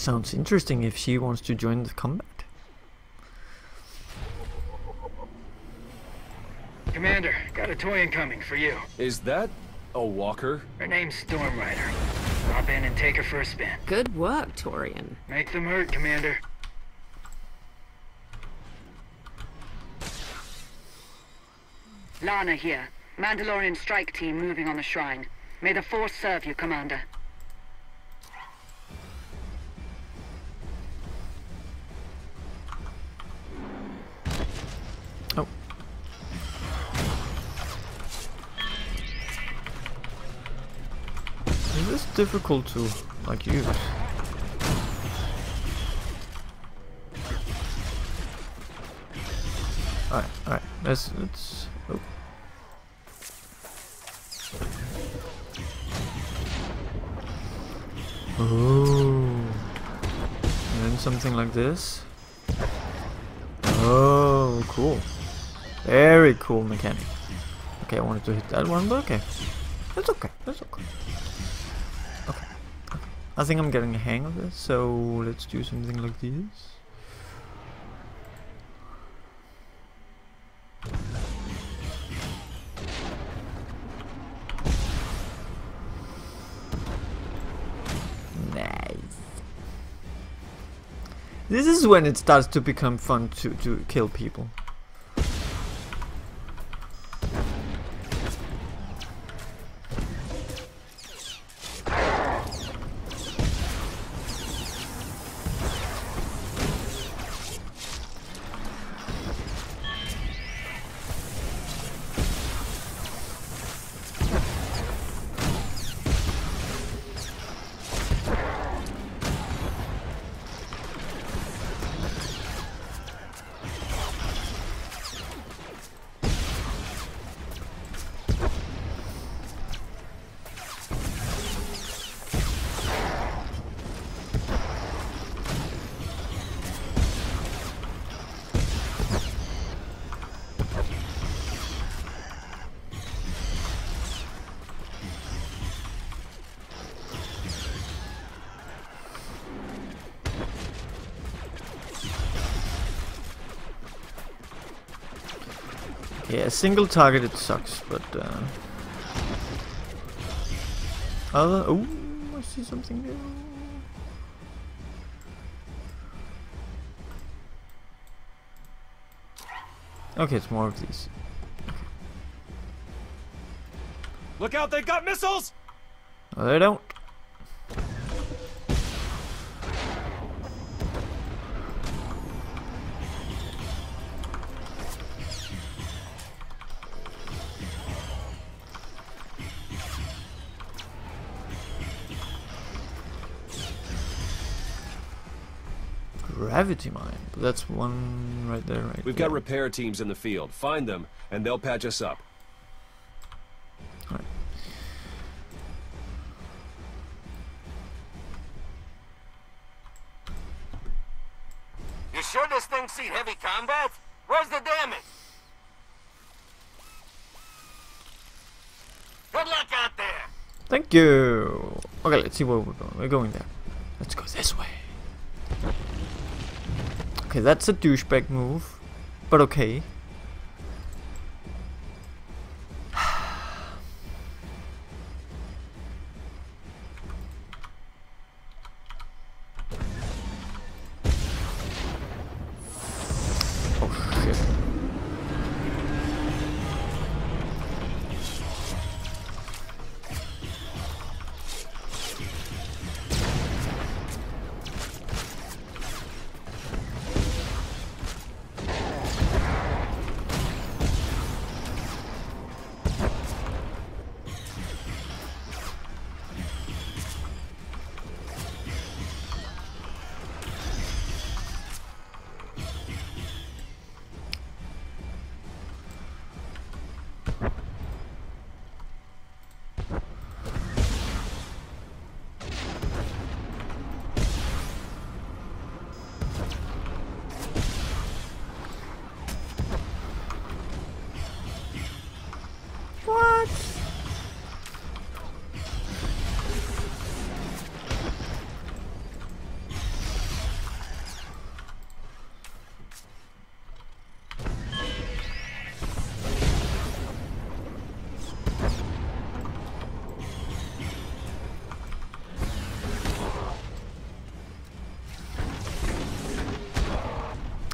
Sounds interesting if she wants to join the combat. Commander, got a toy incoming for you. Is that a walker? Her name's Stormrider. Hop in and take her for a spin. Good work, Torian. Make them hurt, Commander. Lana here. Mandalorian strike team moving on the shrine. May the Force serve you, Commander. Difficult to like use? Alright, alright, let's let's oh. Oh. And then something like this. Oh, cool. Very cool mechanic. Okay, I wanted to hit that one, but okay. Okay. That's okay. Okay. okay. I think I'm getting a hang of this, so let's do something like this. Nice. This is when it starts to become fun to, to kill people. Yeah, single target it sucks, but uh, other. Oh, I see something new. Okay, it's more of these. Look out, they've got missiles! No, they don't. Gravity mine. But that's one right there, right We've there. got repair teams in the field. Find them, and they'll patch us up. Right. You sure this thing's seen heavy combat? Where's the damage? Good luck out there! Thank you. Okay, let's see where we're going. We're going there. Okay, that's a douchebag move, but okay.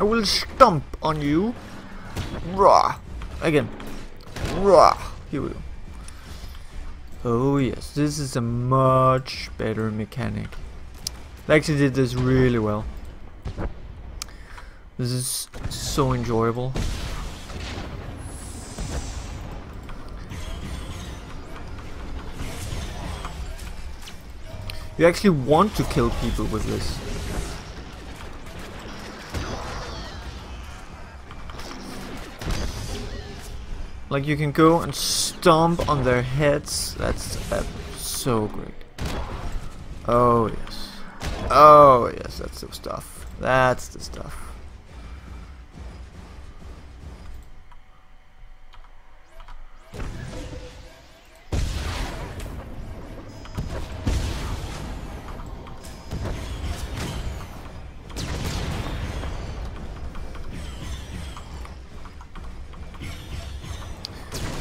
I will stomp on you. Rah. Again. Rah. Here we go. Oh yes, this is a much better mechanic. Actually did this really well. This is so enjoyable. You actually want to kill people with this. Like you can go and stomp on their heads. That's, that's so great. Oh yes. Oh yes, that's the stuff. That's the stuff.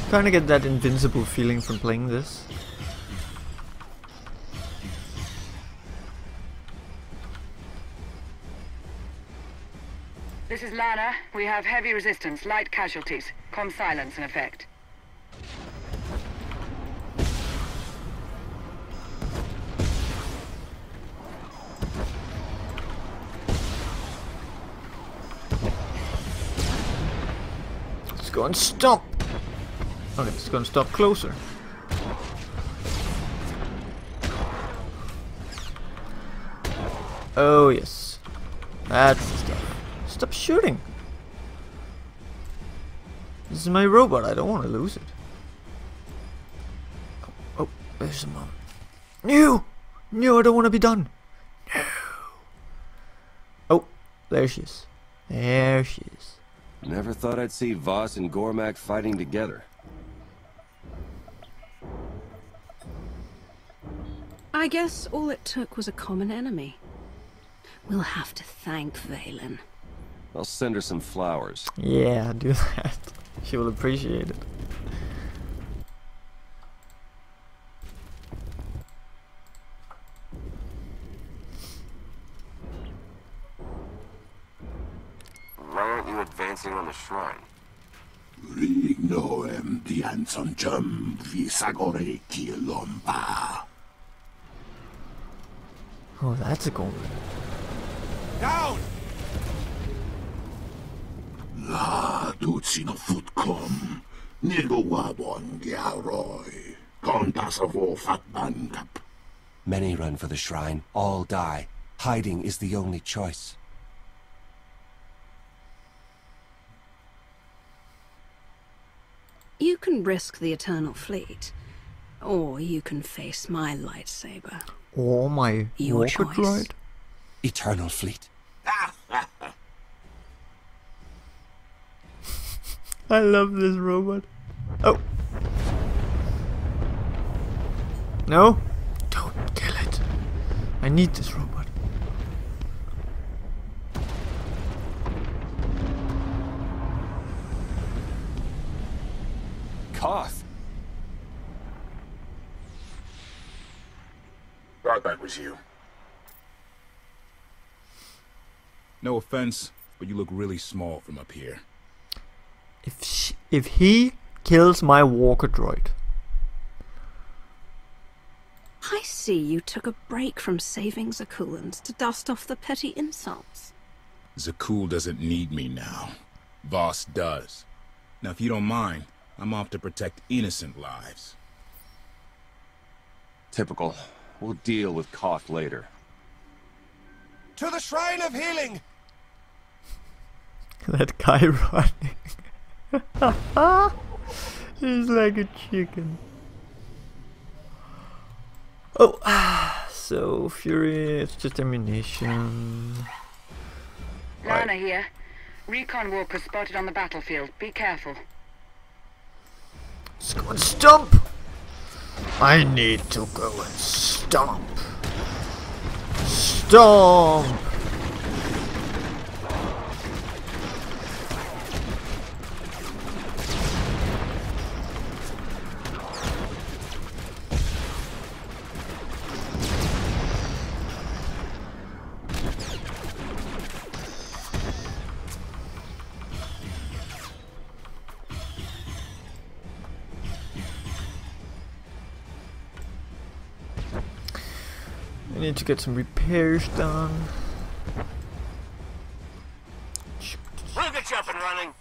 Kind of get that invincible feeling from playing this. This is Lana. We have heavy resistance, light casualties. Com silence in effect. Let's go and stomp. Okay, it's gonna stop closer. Oh yes. That's the stuff. Stop shooting. This is my robot, I don't want to lose it. Oh, oh there's mom. No! No, I don't want to be done. No. Oh, there she is. There she is. Never thought I'd see Voss and Gormak fighting together. Guess all it took was a common enemy. We'll have to thank Vaylin. I'll send her some flowers. Yeah, do that. She will appreciate it. Why aren't you advancing on the shrine? Rignoem dianzonchum visagore kilomba. Oh, that's a goal. Down! La tutsino futkom. Nigo wabon giaroi. Kontasavo fatbankap. Many run for the shrine, all die. Hiding is the only choice. You can risk the Eternal Fleet, or you can face my lightsaber. Oh my Your walker choice. droid. Eternal Fleet. I love this robot. Oh. No. Don't kill it. I need this robot. Koth! Thought that was you. No offense, but you look really small from up here. If sh if he kills my walker droid, I see you took a break from saving Zakuulans to dust off the petty insults. Zakuul doesn't need me now. Voss does. Now, if you don't mind, I'm off to protect innocent lives. Typical. We'll deal with Koth later. To the Shrine of Healing! that guy running. He's like a chicken. Oh, ah, so Fury, it's just ammunition. Lana here. Recon walkers spotted on the battlefield. Be careful. Let's go and stomp! I need to go and stomp. Stomp! Need to get some repairs done. We'll get you up and running.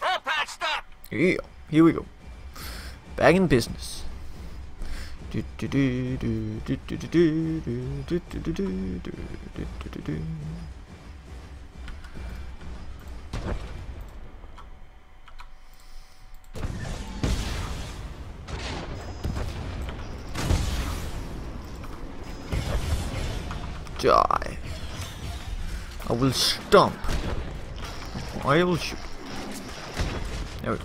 All patched up. Yeah, here we go. Back in business. Do, do, do, do, do, do, do, do, do, do, do, do, do, do, do, do, will stomp. I will shoot. There we go.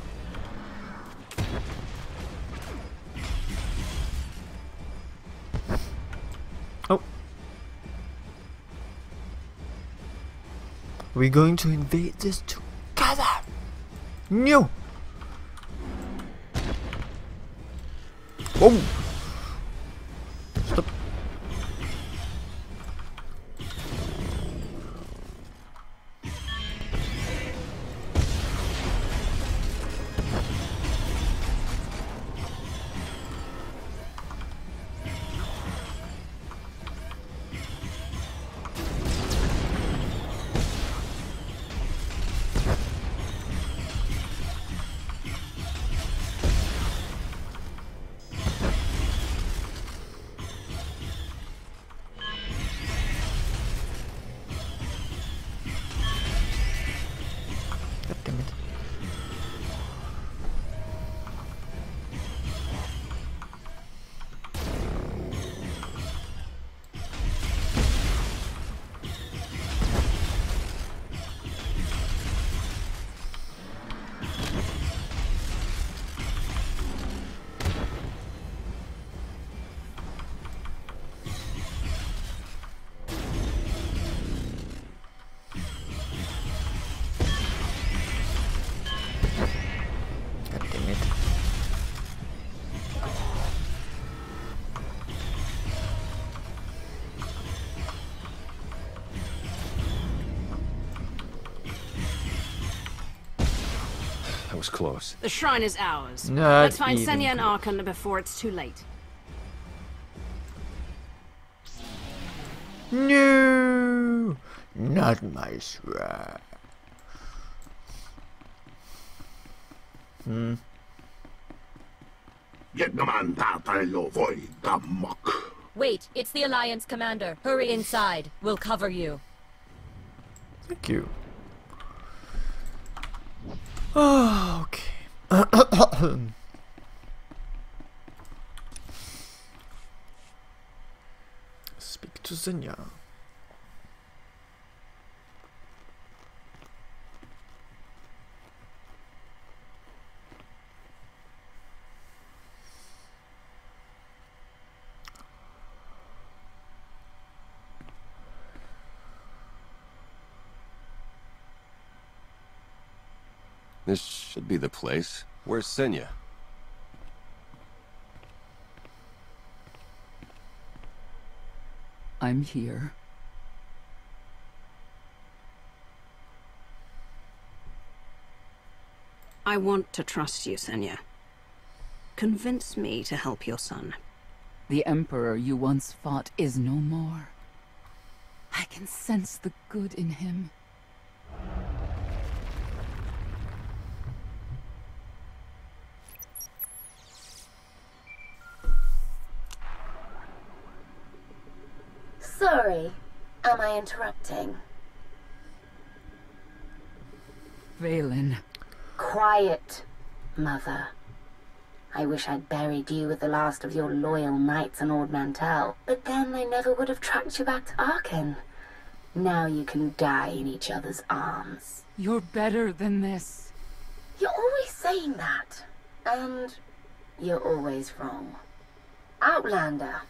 Oh. We're going to invade this together. No. Whoa. That was close. The shrine is ours. Not Let's find even Senya and close. Arcann before it's too late. No, not my shrine. Hmm. Get naman tatayo voy damok. Wait, it's the Alliance commander. Hurry inside. We'll cover you. Thank you. Oh, okay. Speak to Senya. This should be the place. Where's Senya? I'm here. I want to trust you, Senya. Convince me to help your son. The Emperor you once fought is no more. I can sense the good in him. Sorry, am I interrupting? Vaylin. Quiet, mother. I wish I'd buried you with the last of your loyal knights and Ord Mantell, but then I never would have tracked you back to Arcann. Now you can die in each other's arms. You're better than this. You're always saying that, and you're always wrong. Outlander,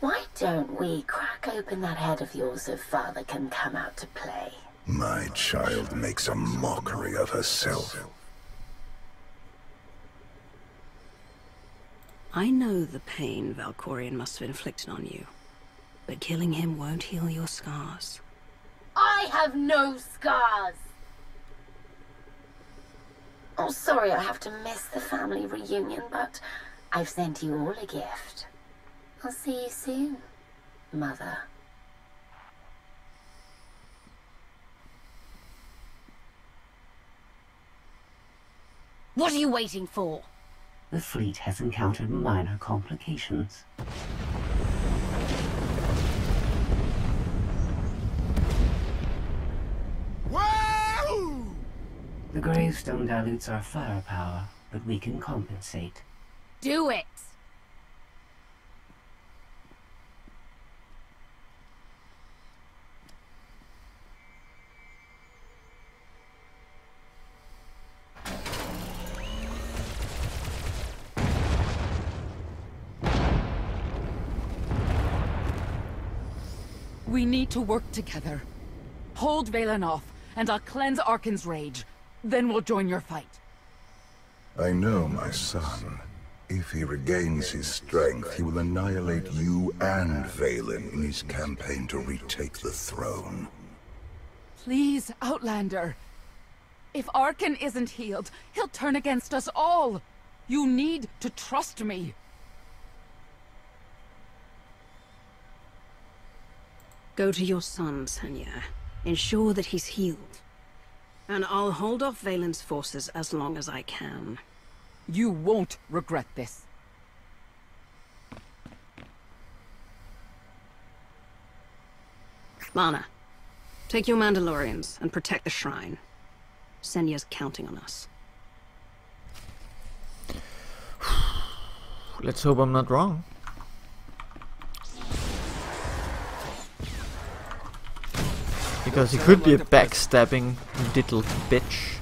why don't we crack open that head of yours so father can come out to play? My child makes a mockery of herself. I know the pain Valkorion must have inflicted on you, but killing him won't heal your scars. I I have no scars. Oh, sorry I have to miss the family reunion, but I've sent you all a gift. I'll see you soon, Mother. What are you waiting for? The fleet has encountered minor complications. The gravestone dilutes our firepower, but we can compensate. Do it! We need to work together. Hold Vaylin off, and I'll cleanse Arcann's rage. Then we'll join your fight. I know, my son. If he regains his strength, he will annihilate you and Vaylin in his campaign to retake the throne. Please, Outlander. If Arkan isn't healed, he'll turn against us all. You need to trust me. Go to your son, Senya. Ensure that he's healed. And I'll hold off Vaylin's forces as long as I can. You won't regret this. Lana, take your Mandalorians and protect the shrine. Senya's counting on us. Let's hope I'm not wrong. Because he could be a backstabbing little bitch.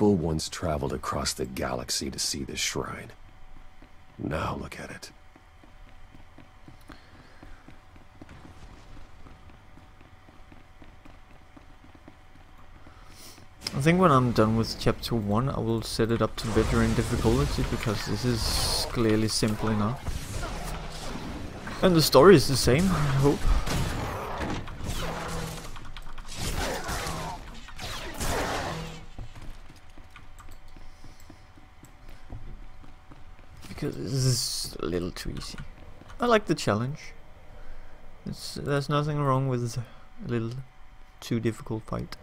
People once traveled across the galaxy to see this shrine. Now look at it. I think when I'm done with chapter 1 I will set it up to veteran difficulty because this is clearly simple enough. And the story is the same, I hope. Because this is a little too easy. I like the challenge. It's, there's nothing wrong with a little too difficult fight.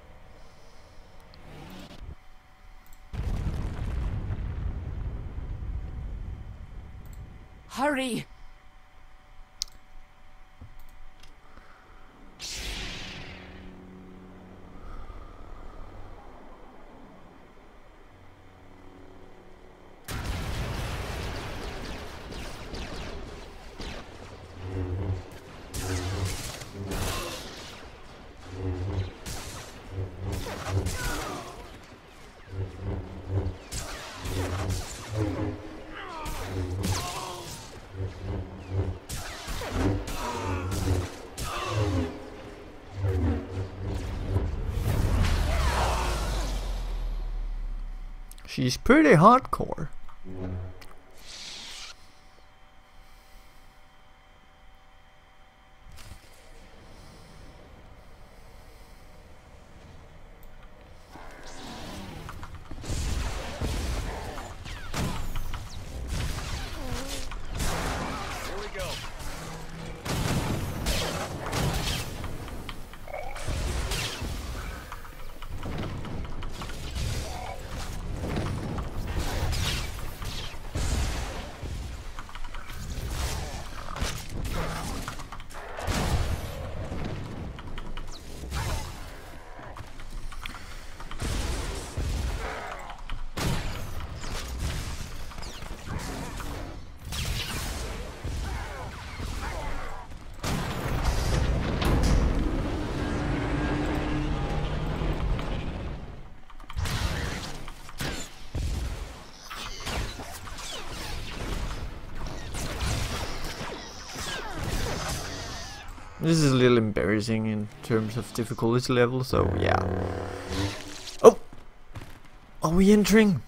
She's pretty hardcore. This is a little embarrassing in terms of difficulty level, so yeah. Oh! Are we entering?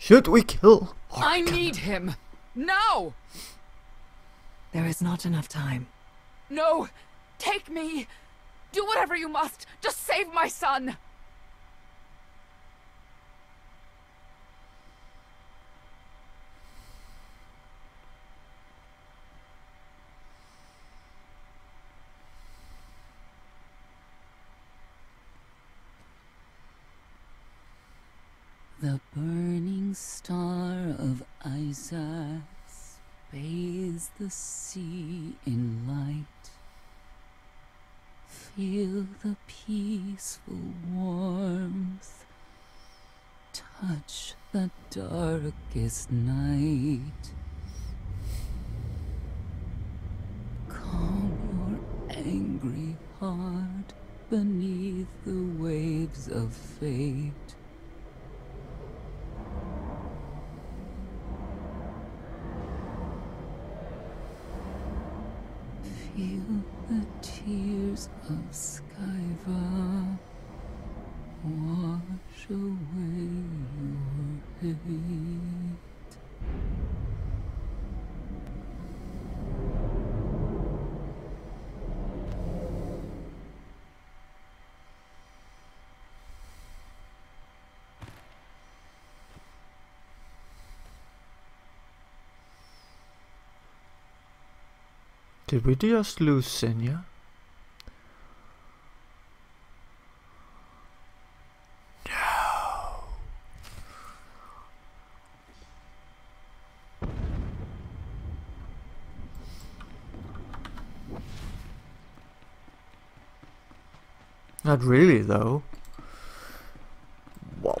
Should we kill? I need him! Now! There is not enough time. No! Take me! Do whatever you must! Just save my son! The sea in light. Feel the peaceful warmth touch the darkest night. Calm your angry heart beneath the waves of fate. Feel the of Skyva wash away your hate. Did we just lose Senya? Not really, though. Whoa.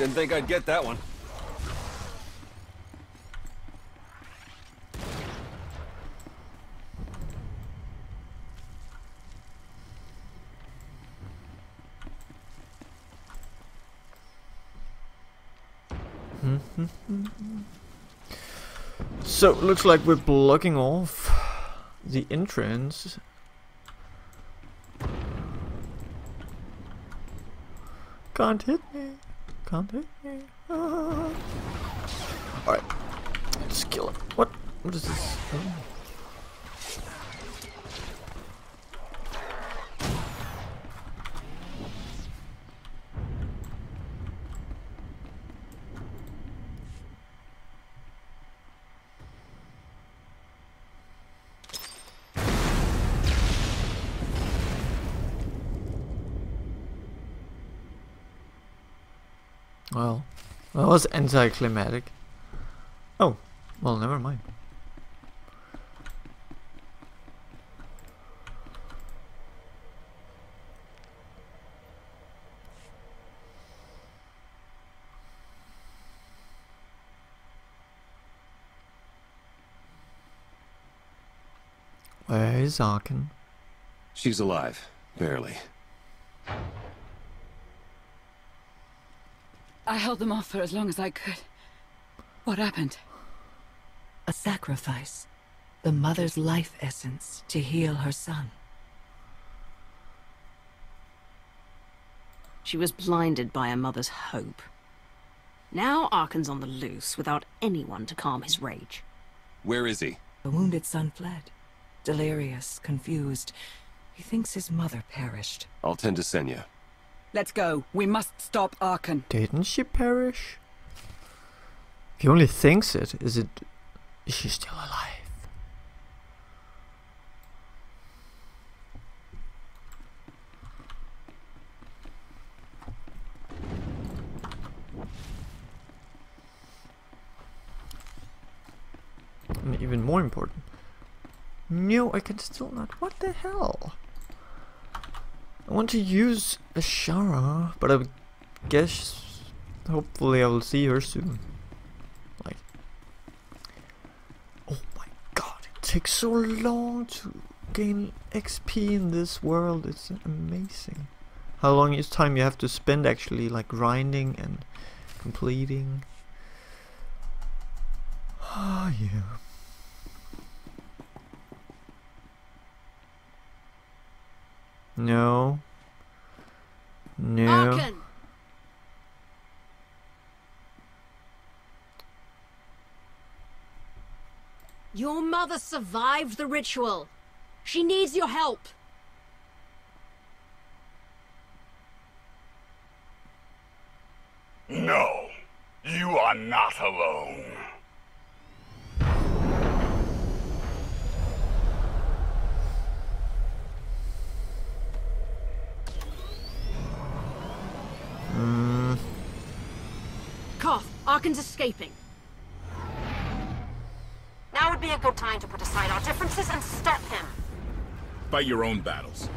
Didn't think I'd get that one. So, it looks like we're blocking off the entrance. Can't hit me. Can't hit me. Ah. Alright. Let's kill him. What? What is this? Oh. Well, that was anticlimactic. Oh, well, never mind. Where is Arcann? She's alive. Barely. I held them off for as long as I could. What happened? A sacrifice. The mother's life essence to heal her son. She was blinded by a mother's hope. Now Arcann's on the loose without anyone to calm his rage. Where is he? The wounded son fled. Delirious, confused. He thinks his mother perished. I'll tend to Senya. Let's go. We must stop Arcann. Didn't she perish? He only thinks it, is it... Is she still alive? And even more important. No, I can still not. What the hell? I want to use Ashara, but I guess hopefully I will see her soon. Like, oh my god, it takes so long to gain XP in this world. It's amazing. how long is time you have to spend actually like grinding and completing. Ah, yeah. No. No. Arcann! Your mother survived the ritual. She needs your help. No, you are not alone. Koth, Arcann's escaping. Now would be a good time to put aside our differences and stop him. Fight your own battles.